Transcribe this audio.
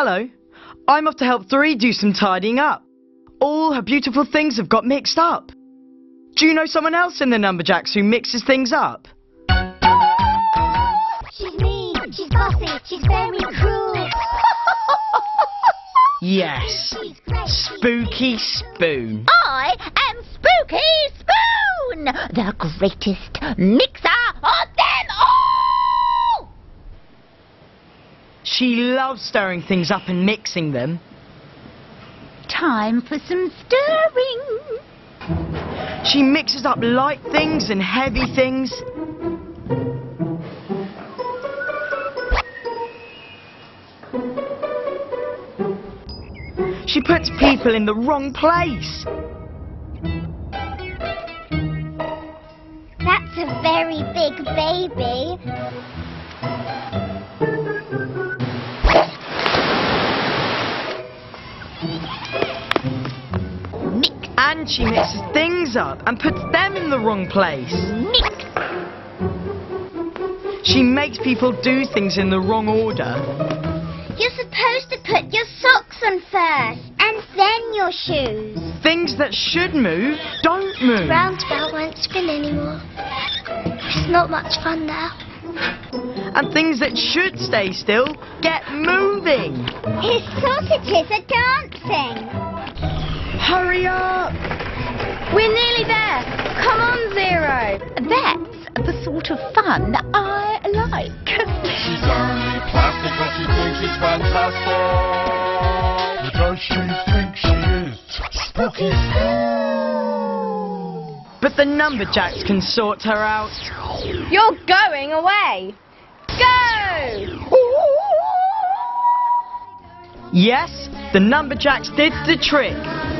Hello. I'm off to help Three do some tidying up. All her beautiful things have got mixed up. Do you know someone else in the Numberjacks who mixes things up? She's mean, she's bossy, she's very cruel. Yes. Spooky Spoon. I am Spooky Spoon, the greatest mixer of them all! She loves stirring things up and mixing them. Time for some stirring. She mixes up light things and heavy things. She puts people in the wrong place. That's a very big baby. And she mixes things up and puts them in the wrong place. She makes people do things in the wrong order. You're supposed to put your socks on first, and then your shoes. Things that should move don't move. Roundabout won't spin anymore. It's not much fun now. And things that should stay still get moving. His sausages are dancing. Hurry up! We're nearly there. Come on, Zero. That's the sort of fun that I like. She's only plastic, but she thinks it's fantastic. But does she think she is spooky? But the Numberjacks can sort her out. You're going away. Yes, the Numberjacks did the trick.